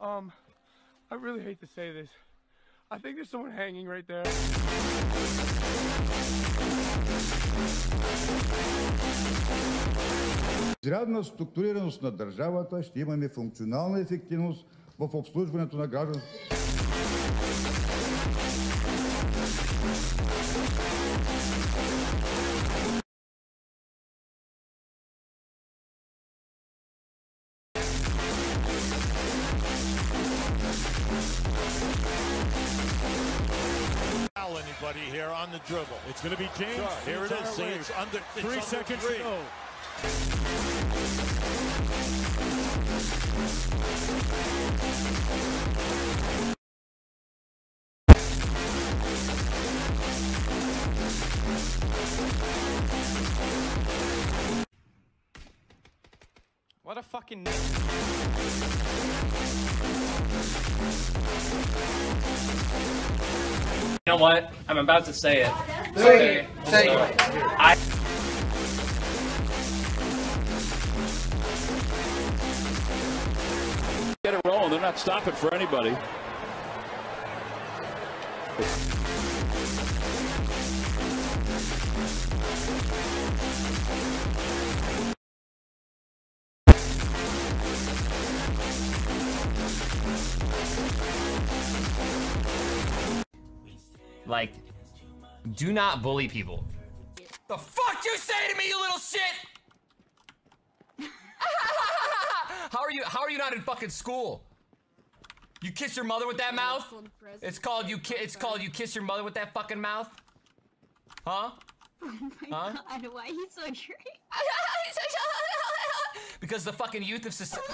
Um, I really hate to say this. I think there's someone hanging right there. Изрядна структурираност на държавата ще имаме функционална ефективност в обслужването на гражданството. Foul here on the dribble. It's going to be James. Here it is. See, it's under it's Three under seconds three. to go. What a fucking. You know what? I'm about to say it. Say it. Okay. Say So, it. I get it rolling. They're not stopping for anybody. Like, do not bully people. The fuck you say to me, you little shit? how are you? How are you not in fucking school? You kiss your mother with that mouth? It's called you. Ki- it's called you kiss your mother with that fucking mouth? Huh? Oh huh? God, why are you so angry? Because the fucking youth of society.